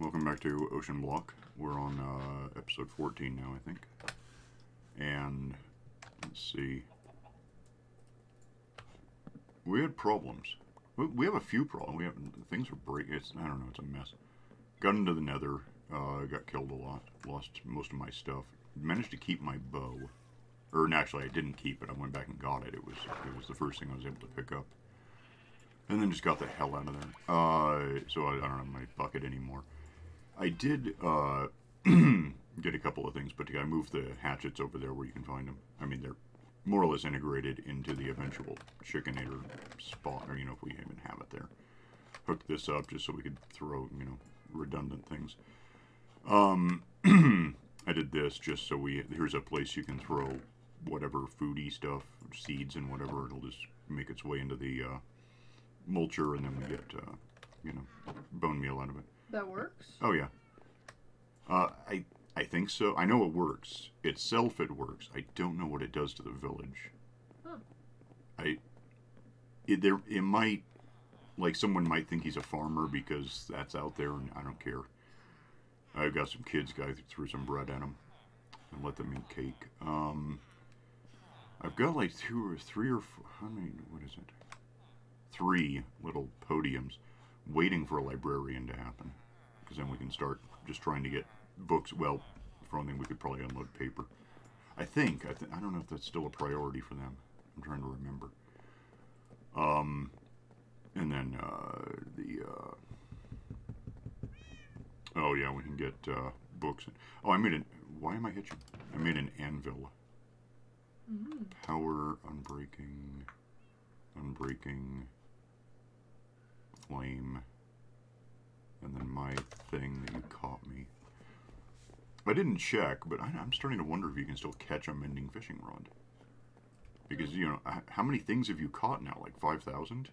Welcome back to Oceanblock. We're on uh, episode 14 now, I think. And let's see. We had problems. We, we have a few problems. We have things are breaking. It's I don't know. It's a mess. Got into the Nether. Uh, got killed a lot. Lost most of my stuff. Managed to keep my bow. Or actually, I didn't keep it. I went back and got it. It was it was the first thing I was able to pick up. And then just got the hell out of there. Uh, so I, I don't have my bucket anymore. I did uh, get a couple of things together. I moved the hatchets over there where you can find them. I mean, they're more or less integrated into the eventual Chickinator spot, or, you know, if we even have it there. Hooked this up just so we could throw, you know, redundant things. Um, I did this just so we, here's a place you can throw whatever foodie stuff, seeds and whatever. It'll just make its way into the uh, mulcher, and then we get, uh, you know, bone meal out of it. That works? Oh yeah. Uh, I I think so. I know it works. Itself, it works. I don't know what it does to the village. Huh. I. It there. It might. Like someone might think he's a farmer because that's out there, and I don't care. I've got some kids. Guy threw some bread at him, and let them eat cake. Um. I've got like two or three or four, how many? What is it? Three little podiums, waiting for a librarian to happen because then we can start just trying to get books. Well, for one thing, we could probably unload paper. I think. I, th I don't know if that's still a priority for them. I'm trying to remember. Um, and then uh, the. Uh, oh yeah, we can get uh, books. Oh, I made an. Why am I hitching? I made an anvil. Mm. Power unbreaking, unbreaking, flame and then my thing that you caught me. I didn't check, but I, am starting to wonder if you can still catch a mending fishing rod. Because, you know, how many things have you caught now? Like 5,000?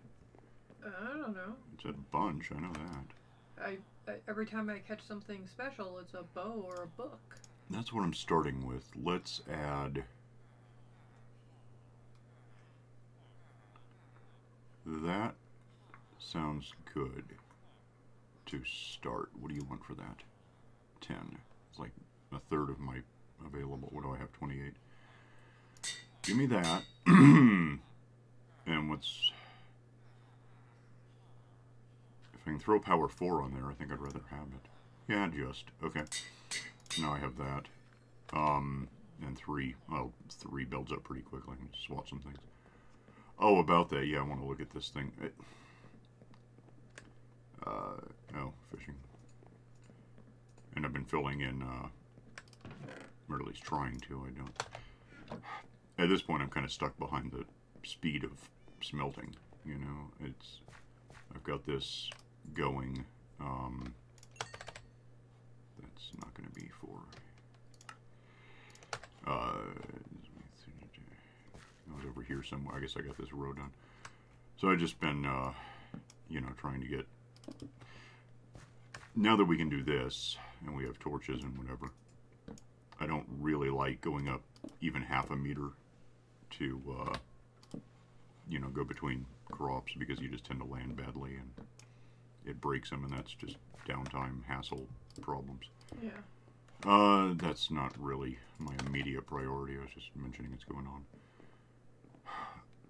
Uh, I don't know. It's a bunch, I know that. I, I, every time I catch something special, it's a bow or a book. That's what I'm starting with. Let's add... That sounds good to start. What do you want for that? 10. It's like a third of my available. What do I have? 28. Give me that. and what's... If I can throw power 4 on there, I think I'd rather have it. Yeah, just. Okay. Now I have that. Um, and 3. Well, 3 builds up pretty quickly. I can swap some things. Oh, about that. Yeah, I want to look at this thing. It, uh, oh, fishing. And I've been filling in, uh, or at least trying to, I don't. At this point, I'm kind of stuck behind the speed of smelting, you know, it's, I've got this going, um, that's not going to be for, uh, I was over here somewhere, I guess I got this row done. So I've just been, uh, you know, trying to get now that we can do this, and we have torches and whatever, I don't really like going up even half a meter to, uh, you know, go between crops because you just tend to land badly and it breaks them and that's just downtime, hassle problems. Yeah. Uh, that's not really my immediate priority. I was just mentioning it's going on.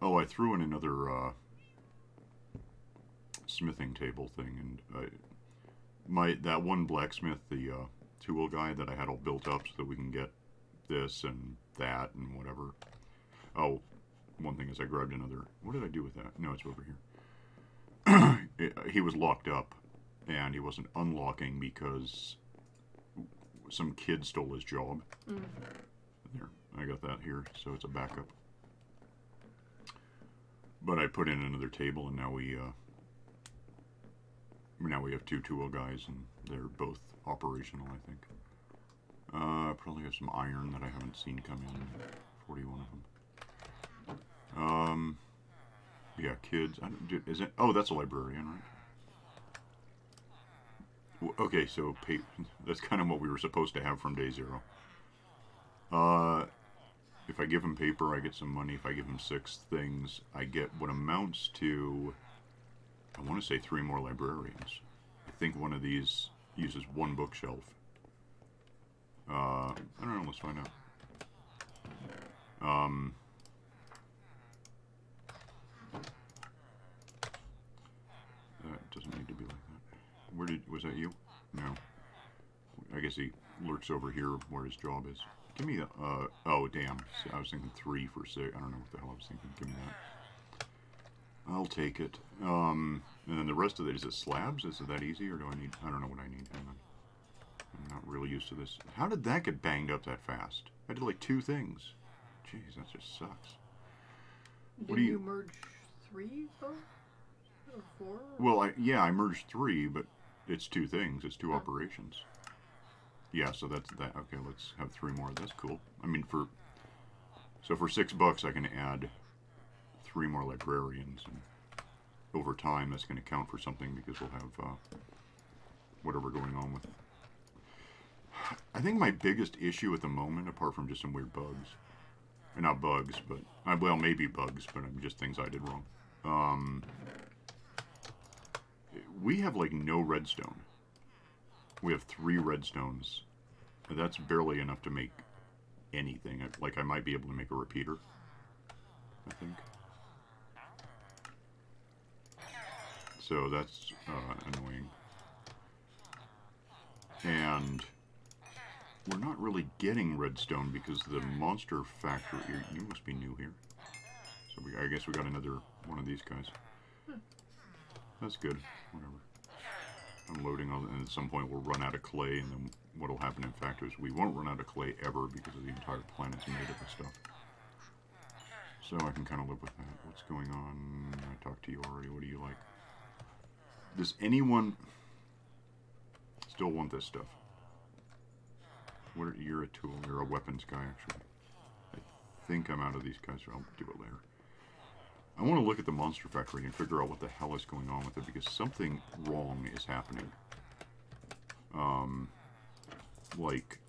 Oh, I threw in another, uh, smithing table thing, and I, my that one blacksmith, the uh, tool guy that I had all built up so that we can get this and that and whatever. Oh, one thing is I grabbed another. What did I do with that? No, it's over here. it, he was locked up, and he wasn't unlocking because some kid stole his job. Mm. There, I got that here, so it's a backup. But I put in another table, and now we uh, now we have two tool guys, and they're both operational, I think. Uh, probably have some iron that I haven't seen come in. 41 of them. Um, yeah, kids. I don't, is it? Oh, that's a librarian, right? Okay, so pay, that's kind of what we were supposed to have from day zero. Uh, if I give him paper, I get some money. If I give him six things, I get what amounts to I want to say three more librarians. I think one of these uses one bookshelf. Uh, I don't know. Let's find out. Um, that doesn't need to be like that. Where did was that you? No. I guess he lurks over here where his job is. Give me a. Uh, oh damn! I was thinking three for six. I don't know what the hell I was thinking. Give me that. I'll take it. Um, and then the rest of it is it slabs? Is it that easy, or do I need? I don't know what I need. I'm not really used to this. How did that get banged up that fast? I did like two things. Jeez, that just sucks. Did What do you... you- merge three boats? Or four? Well, I, yeah, I merged three, but it's two things. It's two Oh. operations. Yeah, so that's that. Okay, let's have three more. That's cool. I mean, for so for six bucks, I can add three more librarians, and over time, that's going to count for something because we'll have uh, whatever going on with. I think my biggest issue at the moment, apart from just some weird bugs, or not bugs, but uh, well, maybe bugs, but um, just things I did wrong. Um, we have like no redstone. We have three redstones. That's barely enough to make anything. Like I might be able to make a repeater. I think. So that's uh, annoying. And we're not really getting redstone because the monster factory. You, must be new here. So we, I guess we got another one of these guys. That's good. Whatever. I'm loading all, and at some point we'll run out of clay, and then what'll happen in fact is we won't run out of clay ever because the entire planet's made of this stuff. So I can kind of live with that. What's going on? I talked to you already. What do you like? Does anyone still want this stuff? What are, you're a tool. You're a weapons guy, actually. I think I'm out of these guys. so I'll do it later. I want to look at the monster factory and figure out what the hell is going on with it because something wrong is happening. Um, like,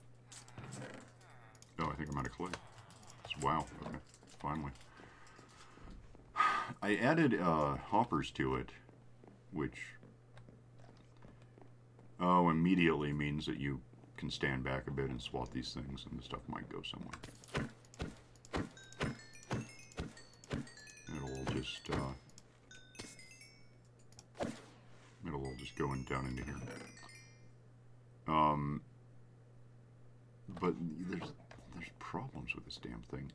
oh, I think I'm out of clay. Wow. Okay. Finally. I added uh, hoppers to it, which oh immediately means that you can stand back a bit and swat these things, and the stuff might go somewhere. It'll just uh, it'll all just go in down into here. Um, but there's there's problems with this damn thing.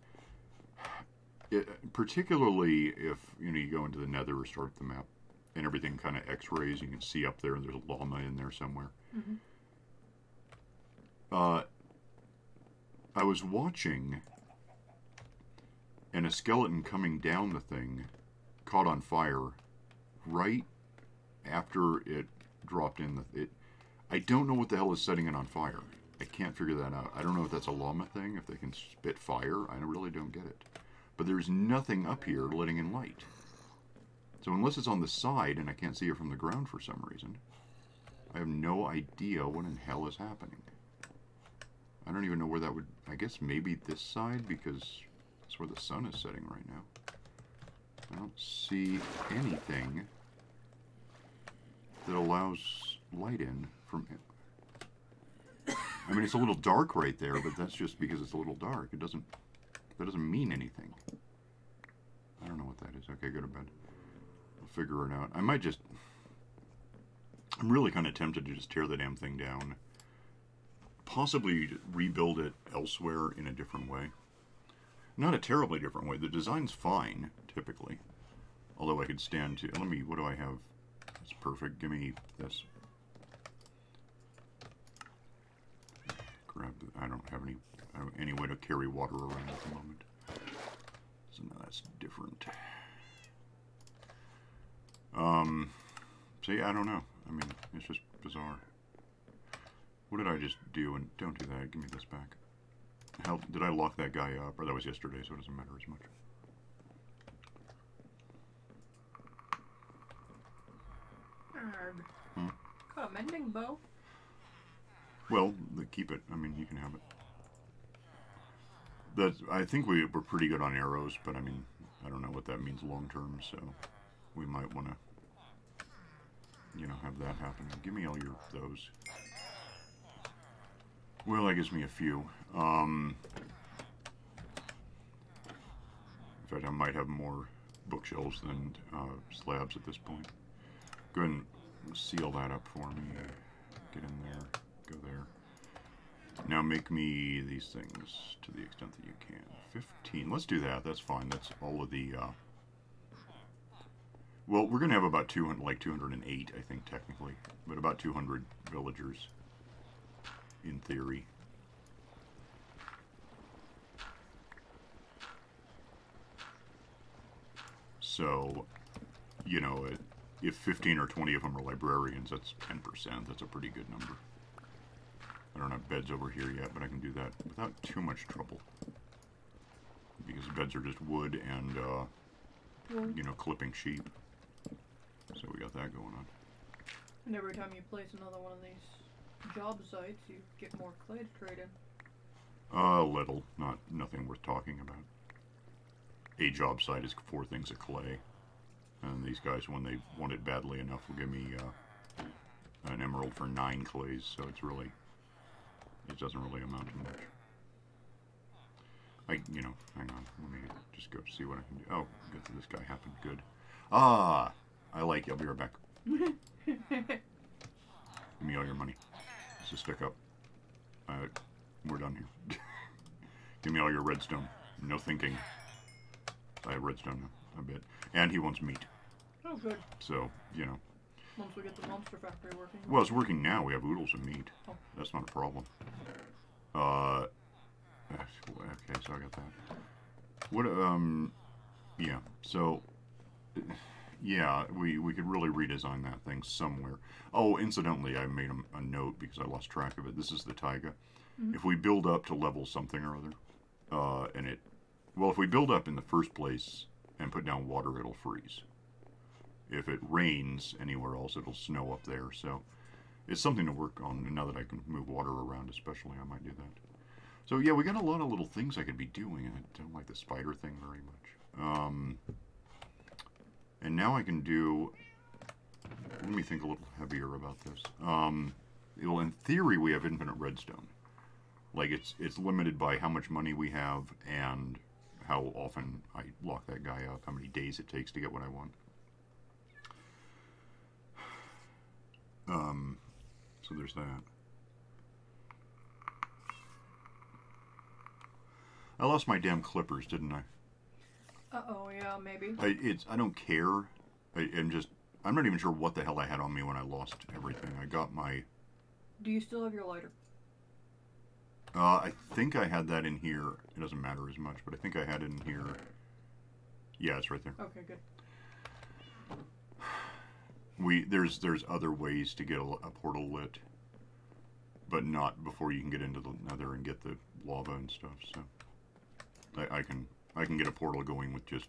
It, particularly if you know you go into the Nether or start the map, and everything kind of X-rays. You can see up there, and there's a llama in there somewhere. Mhm. Uh, I was watching, and a skeleton coming down the thing caught on fire right after it dropped in. The, it, I don't know what the hell is setting it on fire. I can't figure that out. I don't know if that's a llama thing, if they can spit fire. I really don't get it. But there's nothing up here letting in light. So unless it's on the side and I can't see it from the ground for some reason, I have no idea what in hell is happening. I don't even know where that would... I guess maybe this side because that's where the sun is setting right now. I don't see anything that allows light in from... I mean, it's a little dark right there, but that's just because it's a little dark. It doesn't... That doesn't mean anything. I don't know what that is. Okay, go to bed. It out. I might just... I'm really kind of tempted to just tear the damn thing down. Possibly rebuild it elsewhere in a different way. Not a terribly different way. The design's fine, typically. Although I could stand to... Let me... What do I have? That's perfect. Give me this. Grab... I don't have any... Any way to carry water around at the moment. So now that's different. Um... See, I don't know. I mean, it's just bizarre. What did I just do? And don't do that. Give me this back. How did I lock that guy up? Or that was yesterday, so it doesn't matter as much. Arg. Hmm. Got a mending bow. Well, keep it. I mean, you can have it. That's. I think we were pretty good on arrows, but I mean, I don't know what that means long term. So, we might want to you know, have that happen. Give me all your those. Well, that gives me a few. Um, in fact, I might have more bookshelves than uh, slabs at this point. Go ahead and seal that up for me. Get in there. Go there. Now make me these things to the extent that you can. 15. Let's do that. That's fine. That's all of the... Uh, well, we're going to have about 200, like 208, I think, technically. But about 200 villagers, in theory. So, you know, if 15 or 20 of them are librarians, that's 10%. That's a pretty good number. I don't have beds over here yet, but I can do that without too much trouble. Because the beds are just wood and, uh, you know, clipping sheep. So we got that going on. and every time you place another one of these job sites, you get more clay to trade in. A little, not nothing worth talking about. A job site is four things of clay, and these guys, when they want it badly enough, will give me uh, an emerald for nine clays. So it's really, it doesn't really amount to much. I, you know, hang on, let me just go see what I can do. Oh, good this guy happened. Good. Ah, I like you. I'll be right back. Give me all your money. Just stick up. Uh, we're done here. Give me all your redstone. No thinking. I have redstone now, a bit. And he wants meat. oh, good. So, you know. Once we get the monster factory working. Well, it's working now. We have oodles of meat. Oh. That's not a problem. Uh, okay, so I got that. What, um, yeah, so, yeah, we, we could really redesign that thing somewhere. Oh, incidentally, I made a, a note because I lost track of it. This is the taiga. Mhm. If we build up to level something or other, uh, and it, well, if we build up in the first place and put down water, it'll freeze. If it rains anywhere else, it'll snow up there. So it's something to work on. And now that I can move water around, especially, I might do that. So yeah, we got a lot of little things I could be doing. I don't like the spider thing very much. Um, and now I can do. Let me think a little heavier about this. Um, well, in theory, we have infinite redstone. Like it's it's limited by how much money we have and how often I lock that guy up, how many days it takes to get what I want. Um, so there's that. I lost my damn clippers, didn't I? Uh oh, yeah, maybe. I it's I don't care. I, I'm just I'm not even sure what the hell I had on me when I lost everything. I got my Do you still have your lighter? uh, I think I had that in here. It doesn't matter as much, but I think I had it in here. Yeah, it's right there. Okay, good. We there's there's other ways to get a, a portal lit, but not before you can get into the Nether and get the lava and stuff. So I, I can I can get a portal going with just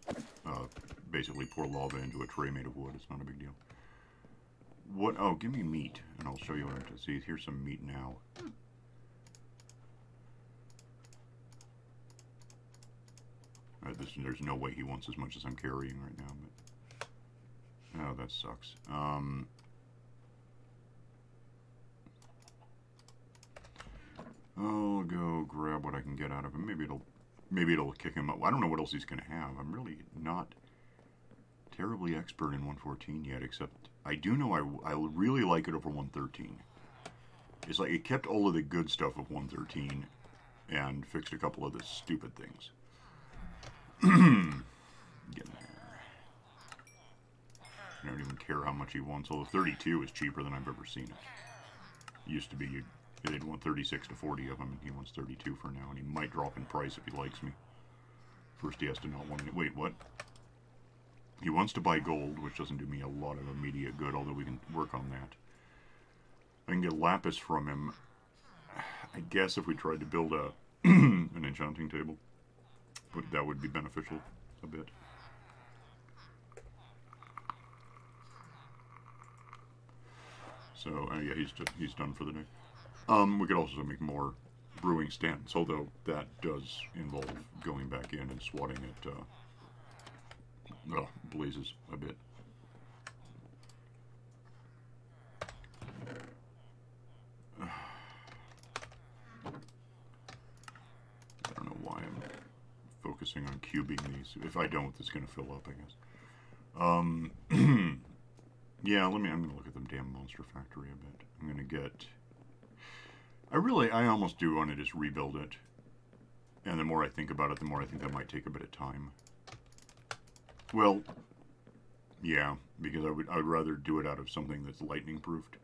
uh, basically pour lava into a tray made of wood. It's not a big deal. What? Oh, give me meat, and I'll show you what I have to see. Here's some meat now. Uh, this, there's no way he wants as much as I'm carrying right now, but oh, that sucks. Um, I'll go grab what I can get out of him. Maybe it'll, maybe it'll kick him up. I don't know what else he's gonna have. I'm really not terribly expert in 114 yet, except I do know I, I really like it over 113. It's like it kept all of the good stuff of 113 and fixed a couple of the stupid things. Get there. I don't even care how much he wants, although 32 is cheaper than I've ever seen it. Used to be you they'd want 36 to 40 of them, and he wants 32 for now, and he might drop in price if he likes me. First he has to not want to... Wait, what? He wants to buy gold, which doesn't do me a lot of immediate good, although we can work on that. I can get lapis from him. I guess if we tried to build a an enchanting table, but that would be beneficial a bit. So uh, yeah, he's he's done for the day. Um, we could also make more brewing stands, although that does involve going back in and swatting at uh, uh, blazes a bit. I don't know why I'm focusing on cubing these. If I don't, it's going to fill up, I guess. Um, yeah, let me. I'm going to look at the damn Monster Factory a bit. I'm going to get I really, I almost do want to just rebuild it. And the more I think about it, the more I think that might take a bit of time. Well, yeah, because I would I would rather do it out of something that's lightning proofed.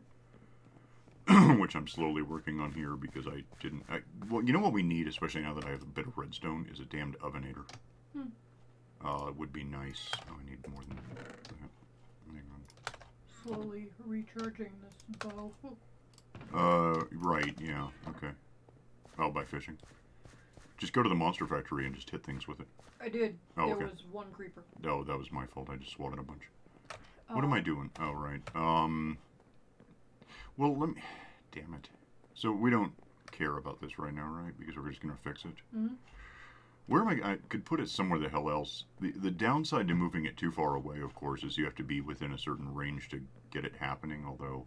which I'm slowly working on here because I didn't. I, well, you know what we need, especially now that I have a bit of redstone, is a damned ovenator. Hmm. Uh, it would be nice. Oh, I need more than that. Hang on. Slowly recharging this bow. Uh, right, yeah, okay. Oh, by fishing. Just go to the monster factory and just hit things with it. I did. Oh, there okay. was one creeper. Oh, that was my fault. I just swatted a bunch. What am Uh, I doing? Oh, right. Um. Well, let me. Damn it. So we don't care about this right now, right? Because we're just gonna fix it. Mhm. Where am I? I could put it somewhere the hell else. The the downside to moving it too far away, of course, is you have to be within a certain range to get it happening. Although,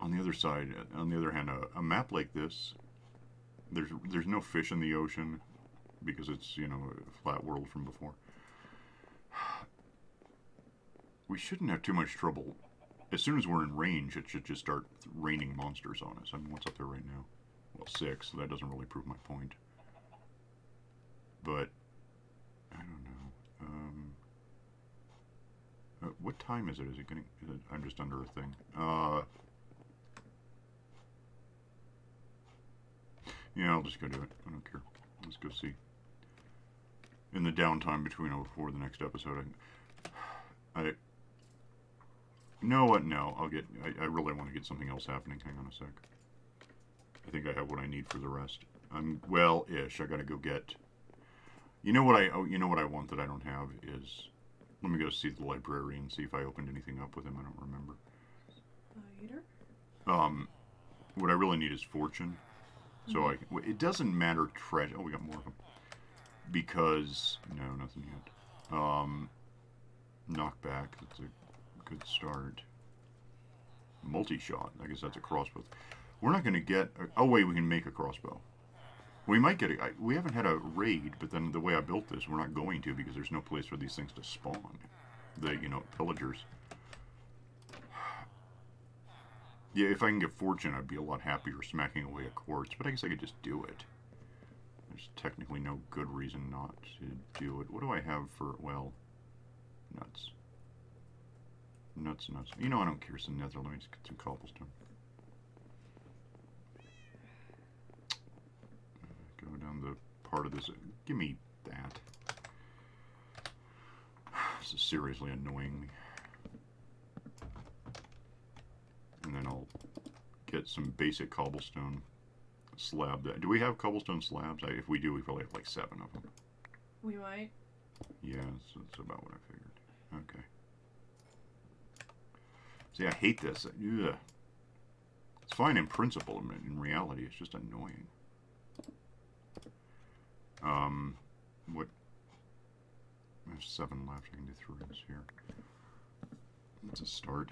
on the other side, on the other hand, a, a map like this, there's there's no fish in the ocean because it's you know a flat world from before. We shouldn't have too much trouble. As soon as we're in range, it should just start raining monsters on us. I mean, what's up there right now? Well, six, so that doesn't really prove my point. But, I don't know. Um, uh, what time is it? Is it getting... Is it, I'm just under a thing. Uh, yeah, I'll just go do it. I don't care. Let's go see. In the downtime between oh before the next episode, I... I you know what? No, I'll get. I, I really want to get something else happening. Hang on a sec. I think I have what I need for the rest. I'm well ish. I gotta go get. You know what I? Oh, you know what I want that I don't have is. Let me go see the library and see if I opened anything up with him. I don't remember. Spider? Um, what I really need is fortune. So I. w- It doesn't matter treasure. Oh, we got more of them. Because no, nothing yet. Um, knockback. That's a good start. Multi-shot. I guess that's a crossbow. We're not going to get. A, oh wait, we can make a crossbow. We might get a. I, we haven't had a raid, but then the way I built this, we're not going to because there's no place for these things to spawn. The you know pillagers. Yeah, if I can get fortune, I'd be a lot happier smacking away a quartz. But I guess I could just do it. There's technically no good reason not to do it. What do I have for well? Nuts. Nuts, nuts. You know I don't care some nether. Let me just get some cobblestone. Uh, go down the part of this. Give me that. This is seriously annoying me. And then I'll get some basic cobblestone slab. That do we have cobblestone slabs? I, if we do, we probably have like seven of them. We might. Yeah, that's, that's about what I figured. Okay. See, I hate this. Ugh. It's fine in principle. Mean, in reality, it's just annoying. Um, what? There's seven left. I can do three here. That's a start.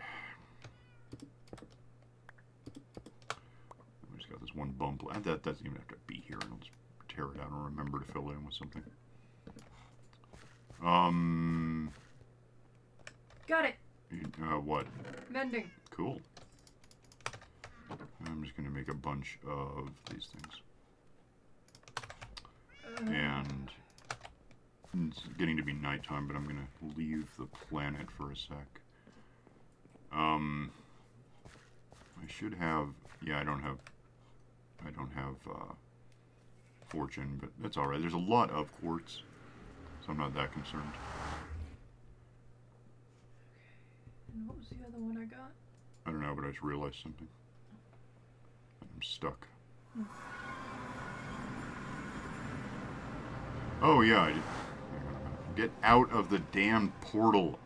We just got this one bump. That doesn't even have to be here. I'll just tear it out and remember to fill it in with something. Um, Got it! uh, what? Mending. Cool. I'm just going to make a bunch of these things. Uh, And it's getting to be nighttime, but I'm going to leave the planet for a sec. Um, I should have. Yeah, I don't have. I don't have uh, fortune, but that's all right. There's a lot of quartz, so I'm not that concerned. and what was the other one I got? I don't know, but I just realized something. I'm stuck. Oh yeah, I did. Get out of the damn portal.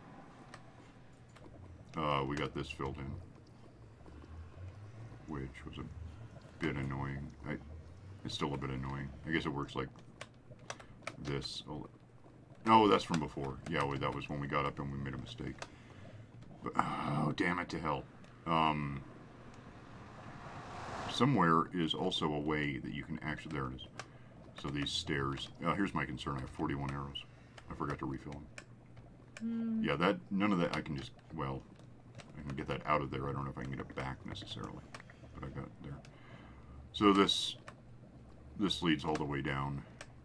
Uh, we got this filled in, which was a bit annoying. I, it's still a bit annoying. I guess it works like this. Oh, no, that's from before. Yeah, that was when we got up and we made a mistake. But, oh, damn it to hell. Um, somewhere is also a way that you can actually, there it is. So these stairs. Uh, here's my concern. I have 41 arrows. I forgot to refill them. Hmm. Yeah, that none of that. I can just well, I can get that out of there. I don't know if I can get it back necessarily, but I got there. So this this leads all the way down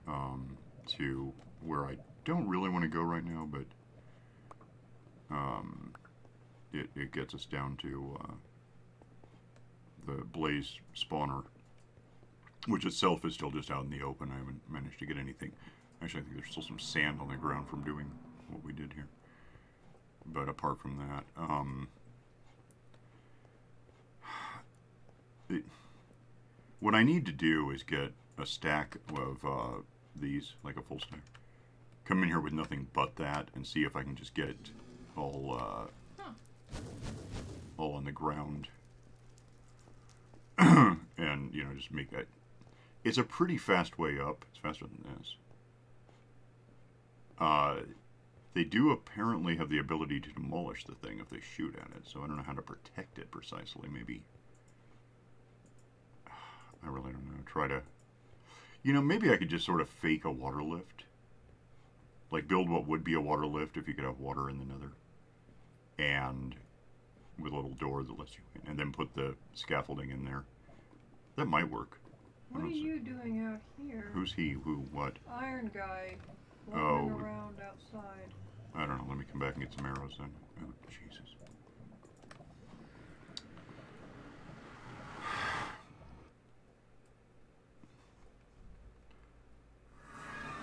um, to where I don't really want to go right now, but um, it it gets us down to uh, the blaze spawner, which itself is still just out in the open. I haven't managed to get anything. Actually, I think there's still some sand on the ground from doing what we did here. But apart from that, um, it, what I need to do is get a stack of uh, these, like a full stack. Come in here with nothing but that, and see if I can just get it all, uh, Huh. all on the ground, and you know, just make that. It's a pretty fast way up. It's faster than this. Uh, they do apparently have the ability to demolish the thing if they shoot at it, so I don't know how to protect it precisely. Maybe. I really don't know. Try to. You know, maybe I could just sort of fake a water lift. Like, build what would be a water lift if you could have water in the nether. And with a little door that lets you in. And then put the scaffolding in there. That might work. What are see- you doing out here? Who's he? Who? What? Iron guy Oh. around outside. I don't know. Let me come back and get some arrows then. Oh, Jesus.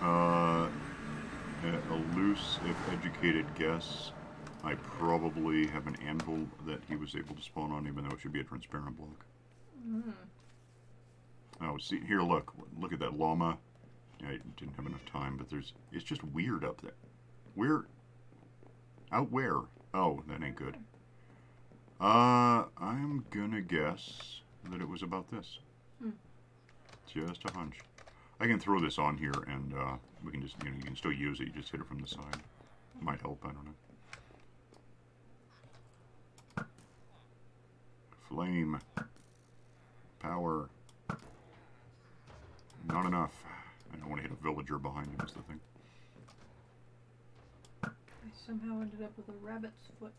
Uh, a loose, if educated guess. I probably have an anvil that he was able to spawn on, even though it should be a transparent block. Mm. Oh, see here. Look, look at that llama. I didn't have enough time, but there's. It's just weird up there. Where? Out where? Oh, that ain't good. Uh, I'm gonna guess that it was about this. Hmm. Just a hunch. I can throw this on here, and uh, we can just, you know, you can still use it. You just hit it from the side. Might help. I don't know. Flame. Power. Not enough. I don't want to hit a villager behind him. Is the thing. I somehow ended up with a rabbit's foot.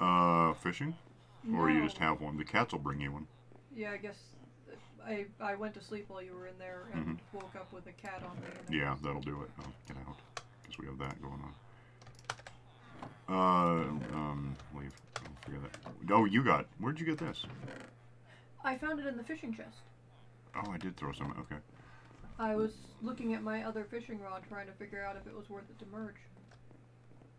Uh, fishing, or you just have one. The cats will bring you one. Yeah, I guess I I went to sleep while you were in there and woke up with a cat on me. Yeah, that'll do it. I'll get out because we have that going on. Uh, um, leave. I'll figure that. Oh, you got. Where'd you get this? I found it in the fishing chest. Oh, I did throw some. Okay. I was looking at my other fishing rod trying to figure out if it was worth it to merge.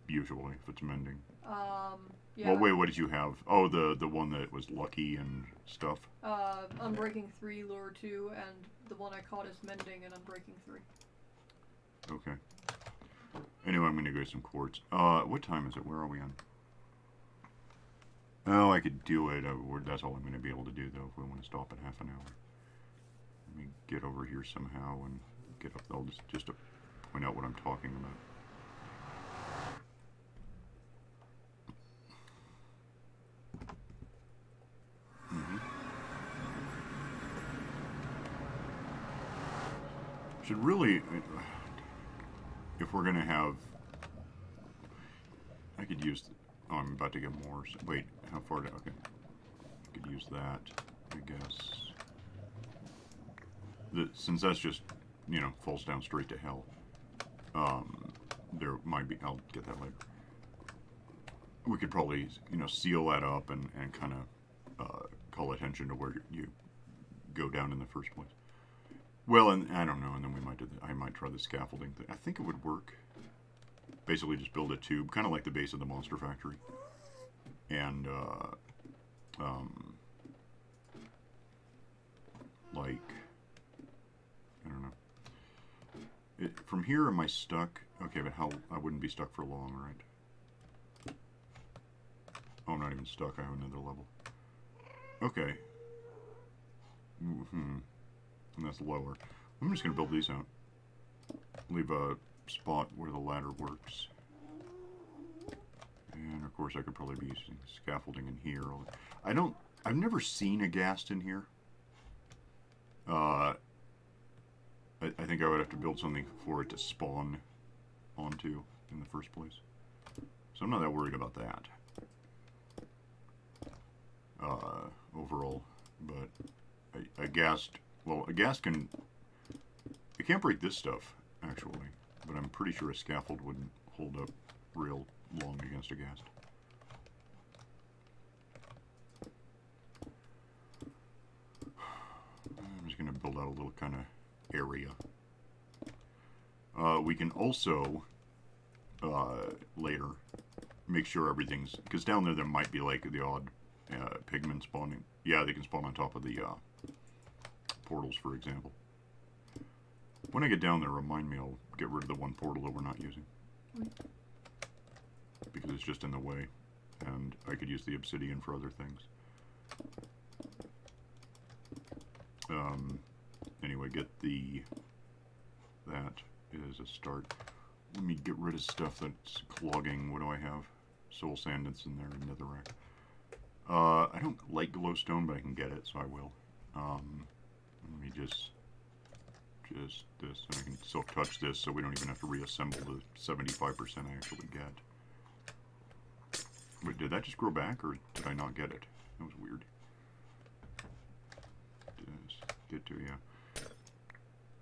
Usually, if it's mending. Um, yeah. Well, wait. What did you have? Oh, the the one that was lucky and stuff. Uh, Unbreaking 3, Lure 2, and the one I caught is Mending and Unbreaking 3. Okay. Anyway, I'm gonna go some quartz. Uh, what time is it? Where are we on? Oh, I could do it. Uh, we're- that's all I'm gonna be able to do though. If we want to stop at half an hour. Let me get over here somehow and get up. I'll just just to point out what I'm talking about. Should really, if we're gonna have, I could use. Oh, I'm about to get more. Wait, how far? Do, okay, I could use that. I guess. The, since that's just, you know, falls down straight to hell. Um, there might be. I'll get that later. We could probably, you know, seal that up and and kind of uh, call attention to where you go down in the first place. Well, and I don't know, and then we might do. The, I might try the scaffolding thing. I think it would work. Basically, just build a tube, kind of like the base of the monster factory, and uh, um, like I don't know. It, from here, am I stuck? Okay, but how? I wouldn't be stuck for long, right? Oh, I'm not even stuck. I have another level. Okay. Hmm. And that's lower. I'm just going to build these out. Leave a spot where the ladder works. And of course I could probably be using scaffolding in here. I don't, I've never seen a ghast in here. Uh, I, I think I would have to build something for it to spawn onto in the first place. So I'm not that worried about that. Uh, overall, but a, a ghast, well, a ghast can, it can't break this stuff, actually, but I'm pretty sure a scaffold wouldn't hold up real long against a ghast. I'm just going to build out a little kind of area. Uh, we can also, uh, later, make sure everything's... Because down there there might be, like, the odd uh, pigmen spawning. Yeah, they can spawn on top of the uh, portals, for example. When I get down there, remind me I'll get rid of the one portal that we're not using. Because it's just in the way. And I could use the obsidian for other things. Um, anyway, get the... That is a start. Let me get rid of stuff that's clogging. What do I have? Soul sand that's in there, netherrack. Uh, I don't like glowstone, but I can get it, so I will. Um, let me just, just this, and I can still touch this, so we don't even have to reassemble the 75% I actually get. Wait, did that just grow back, or did I not get it? That was weird. Just get to, yeah.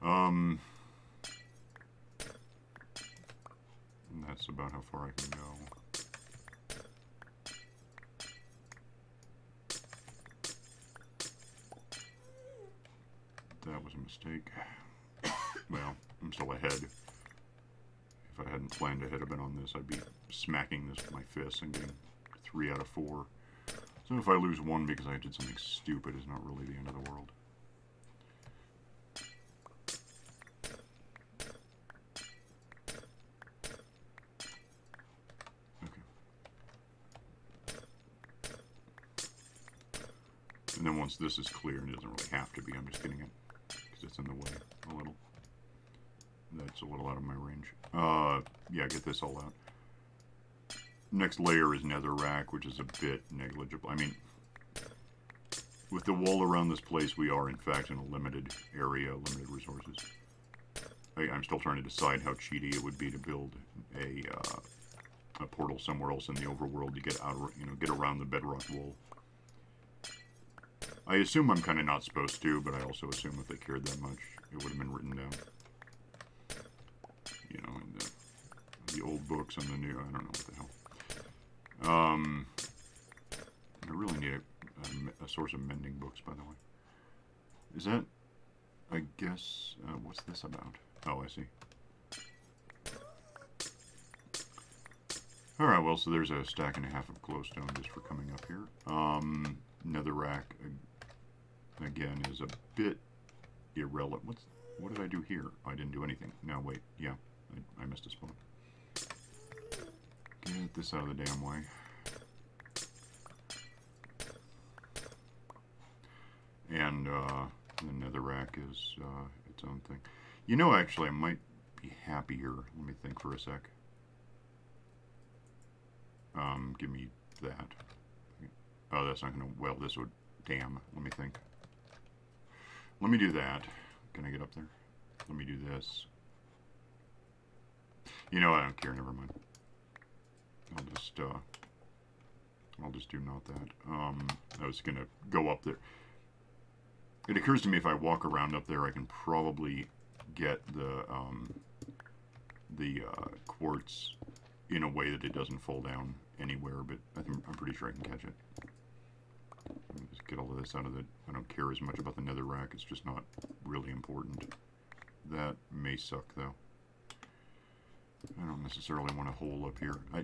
Um, that's about how far I can go. that was a mistake. well, I'm still ahead. If I hadn't planned ahead a bit on this, I'd be smacking this with my fists and getting three out of four. So if I lose one because I did something stupid, it's not really the end of the world. Okay. And then once this is clear, and it doesn't really have to be, I'm just getting it because it's in the way a little. That's a little out of my range. Uh, yeah, get this all out. Next layer is netherrack, which is a bit negligible. I mean, with the wall around this place, we are in fact in a limited area, limited resources. I, am still trying to decide how cheaty it would be to build a uh, a portal somewhere else in the overworld to get out, you know, get around the bedrock wall. I assume I'm kind of not supposed to, but I also assume if they cared that much, it would have been written down. You know, in the, the old books and the new, I don't know what the hell. Um, I really need a, a, a source of mending books, by the way. Is that, I guess, uh, what's this about? Oh, I see. Alright, well, so there's a stack and a half of glowstone just for coming up here. Um, netherrack, again, is a bit irrelevant. What's, what did I do here? I didn't do anything. Now, wait. Yeah, I, I missed a spawn. Get this out of the damn way. And, uh, the netherrack is, uh, its own thing. You know, actually, I might be happier. Let me think for a sec. Um, give me that. Oh, that's not gonna, well, this would, damn, let me think. Let me do that. Can I get up there? Let me do this. You know, I don't care. Never mind. I'll just, uh, I'll just do not that. Um, I was going to go up there. It occurs to me if I walk around up there, I can probably get the, um, the, uh, quartz in a way that it doesn't fall down anywhere, but I think, I'm pretty sure I can catch it get all of this out of it. I don't care as much about the netherrack. It's just not really important. That may suck, though. I don't necessarily want a hole up here. I,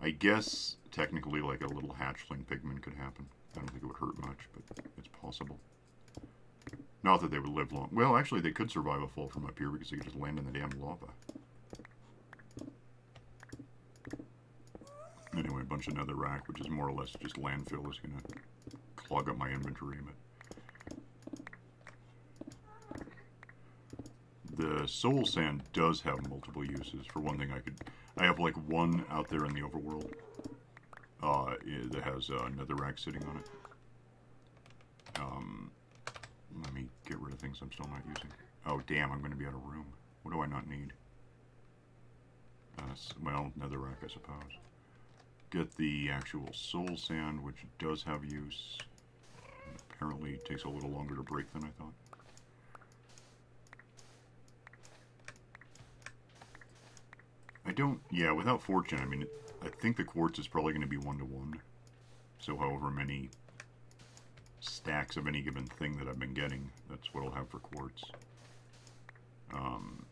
I guess, technically, like a little hatchling pigman could happen. I don't think it would hurt much, but it's possible. Not that they would live long. Well, actually, they could survive a fall from up here because they could just land in the damn lava. Anyway, a bunch of netherrack, which is more or less just landfill, is going to clog up my inventory. The soul sand does have multiple uses. For one thing, I could, I have like one out there in the overworld uh, that has uh, netherrack sitting on it. Um, let me get rid of things I'm still not using. Oh, damn, I'm going to be out of room. What do I not need? Uh, well, netherrack, I suppose. Get the actual soul sand, which does have use. Apparently takes a little longer to break than I thought. I don't, yeah, without fortune, I mean, I think the quartz is probably going to be one to one. So however many stacks of any given thing that I've been getting, that's what I'll have for quartz. Um,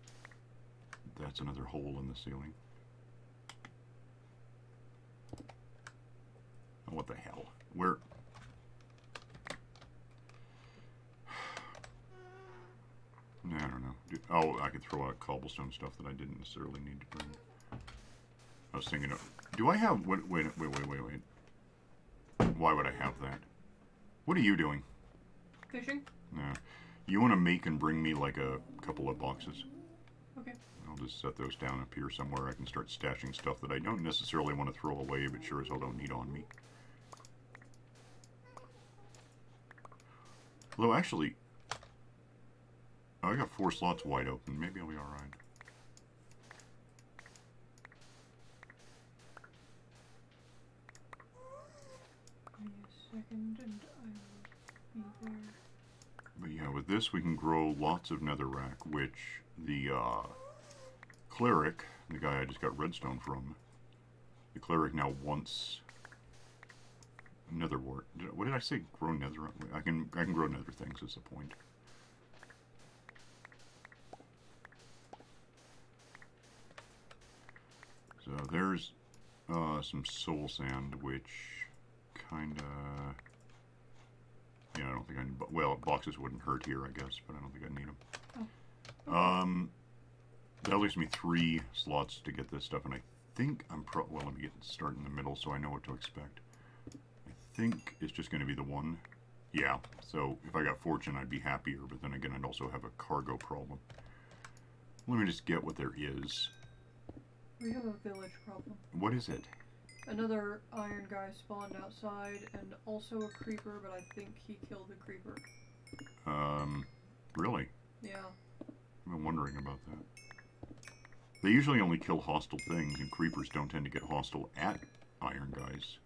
that's another hole in the ceiling. Oh, what the hell? Where? I don't know. Oh, I could throw out cobblestone stuff that I didn't necessarily need to bring. I was thinking of... Do I have... Wait, wait, wait, wait, wait, wait. Why would I have that? What are you doing? Fishing? No. You want to make and bring me like a couple of boxes? Okay. I'll just set those down up here somewhere. I can start stashing stuff that I don't necessarily want to throw away, but sure as hell don't need on me. Although, actually, I got four slots wide open. Maybe I'll be alright. But yeah, with this we can grow lots of netherrack, which the uh, cleric, the guy I just got redstone from, the cleric now wants nether wart. Did, what did I say? Grow nether? I can I can grow nether things. Is the point? So there's uh, some soul sand, which kind of yeah, I don't think I need. Well, boxes wouldn't hurt here, I guess, but I don't think I need them. Oh. Um, that leaves me three slots to get this stuff, and I think I'm pro. Well, let me get start in the middle so I know what to expect. I think it's just going to be the one. Yeah. So if I got fortune, I'd be happier, but then again, I'd also have a cargo problem. Let me just get what there is. We have a village problem. What is it? Another iron guy spawned outside and also a creeper, but I think he killed the creeper. Um, really? Yeah. I've been wondering about that. They usually only kill hostile things, and creepers don't tend to get hostile at iron guys.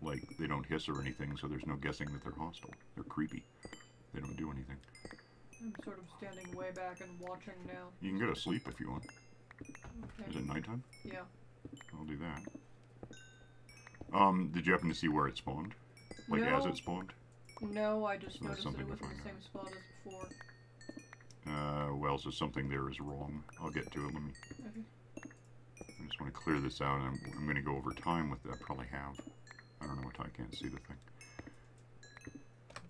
Like, they don't hiss or anything, so there's no guessing that they're hostile. They're creepy. They don't do anything. I'm sort of standing way back and watching now. You can go to sleep if you want. Okay. Is it nighttime? Yeah. I'll do that. Um, did you happen to see where it spawned? Like, as it spawned? No, I just Well, noticed that something it was in the same out. spot as before. Uh, well, so something there is wrong. I'll get to it. Let me... Okay. I just want to clear this out, and I'm, I'm going to go over time with that. I probably have. I don't know what time. I can't see the thing.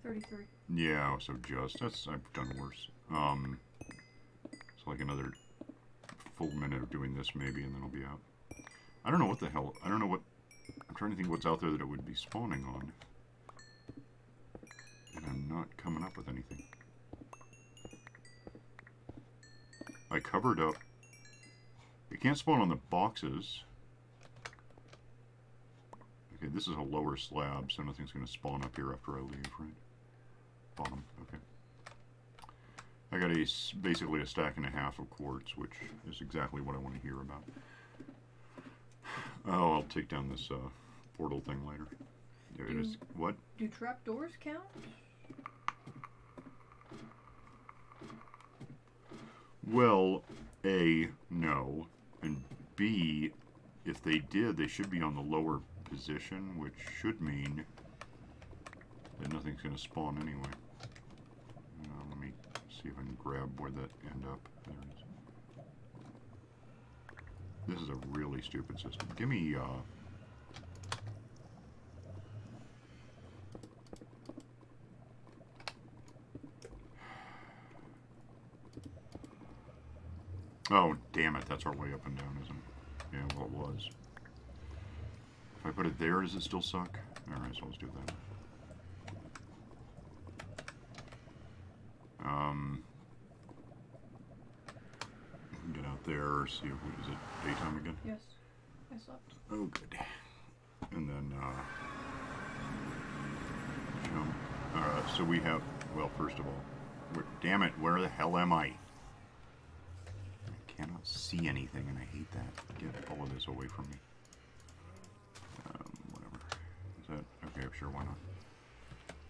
33. Yeah, so just that's I've done worse. Um, it's like another full minute of doing this maybe, and then I'll be out. I don't know what the hell. I don't know what. I'm trying to think what's out there that it would be spawning on, and I'm not coming up with anything. I covered up. It can't spawn on the boxes. Okay, this is a lower slab, so nothing's going to spawn up here after I leave, right? Bottom, okay. I got a, basically a stack and a half of quartz, which is exactly what I want to hear about. Oh, I'll take down this uh, portal thing later. There it is. What? Do trapdoors count? Well, A, no. And B, if they did, they should be on the lower position, which should mean that nothing's going to spawn anyway. See if I can grab where that end up. There it is. This is a really stupid system. Give me, uh... Oh, damn it. That's our way up and down, isn't it? Yeah, well, it was. If I put it there, does it still suck? Alright, so let's do that. Um, get out there, see if we, is it daytime again? Yes. I slept. Oh, good. And then, uh, jump. Alright, so we have, well, first of all, Where, damn it, where the hell am I? I cannot see anything, and I hate that. Get all of this away from me. Um, whatever. Is that okay? I'm sure, why not?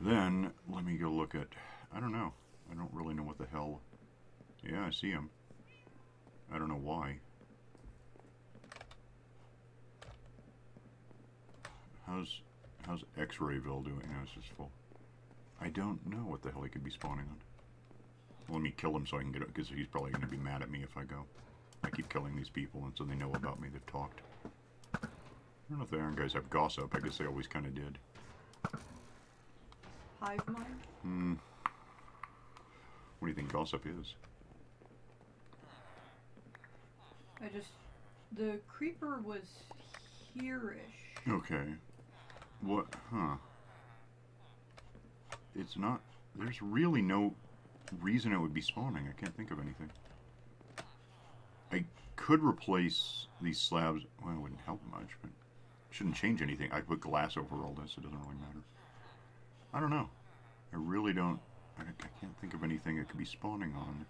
Then let me go look at. I don't know. I don't really know what the hell. Yeah, I see him. I don't know why. How's how's X-Rayville doing? No, it's just full. I don't know what the hell he could be spawning on. Let me kill him so I can get it, because he's probably going to be mad at me if I go. I keep killing these people, and so they know about me. They've talked. I don't know if the Iron guys have gossip. I guess they always kind of did. Hive mind? Hmm. What do you think gossip is? I just. The creeper was here-ish. Okay. What? Huh. It's not. There's really no reason it would be spawning. I can't think of anything. I could replace these slabs. Well, it wouldn't help much, but shouldn't change anything. I put glass over all this. It doesn't really matter. I don't know. I really don't. I, I can't think of anything it could be spawning on.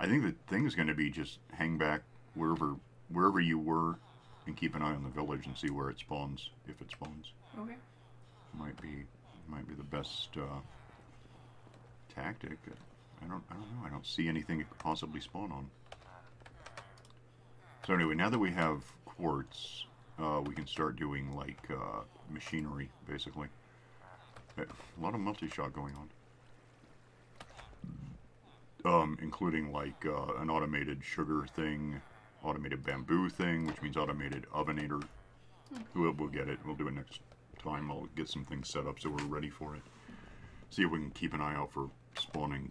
I think the thing is going to be just hang back wherever wherever you were and keep an eye on the village and see where it spawns if it spawns. Okay. Might be might be the best uh, tactic. I don't I don't know. I don't see anything it could possibly spawn on. So anyway, now that we have quartz, uh, we can start doing like uh, machinery basically. A lot of multi-shot going on. Um, including like uh, an automated sugar thing, automated bamboo thing, which means automated ovenator. We'll, we'll get it. We'll do it next time. I'll get some things set up so we're ready for it. See if we can keep an eye out for spawning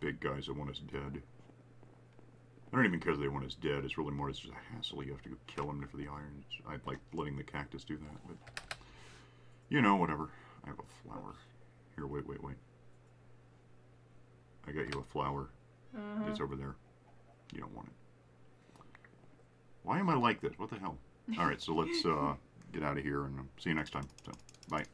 big guys that want us dead. I don't even care if they want us dead. It's really more it's just a hassle. You have to go kill them for the iron. I'd like letting the cactus do that, but you know, whatever. I have a flower. Here, wait, wait, wait. I got you a flower. Uh-huh. It's over there. You don't want it. Why am I like this? What the hell? All right, so let's uh, get out of here and uh, see you next time. So, bye.